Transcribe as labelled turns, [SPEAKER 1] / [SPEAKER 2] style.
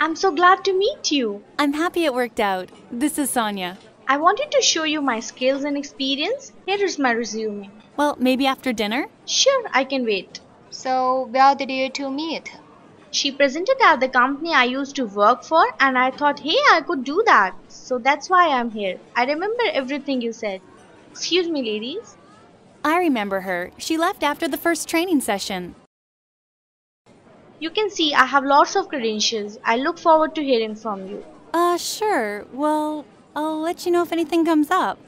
[SPEAKER 1] I'm so glad to meet you.
[SPEAKER 2] I'm happy it worked out. This is Sonia.
[SPEAKER 1] I wanted to show you my skills and experience. Here is my resume.
[SPEAKER 2] Well, maybe after dinner?
[SPEAKER 1] Sure, I can wait.
[SPEAKER 3] So, where did you two meet?
[SPEAKER 1] She presented at the company I used to work for, and I thought, hey, I could do that. So that's why I'm here. I remember everything you said. Excuse me, ladies.
[SPEAKER 2] I remember her. She left after the first training session.
[SPEAKER 1] You can see I have lots of credentials. I look forward to hearing from you.
[SPEAKER 2] Uh, sure. Well, I'll let you know if anything comes up.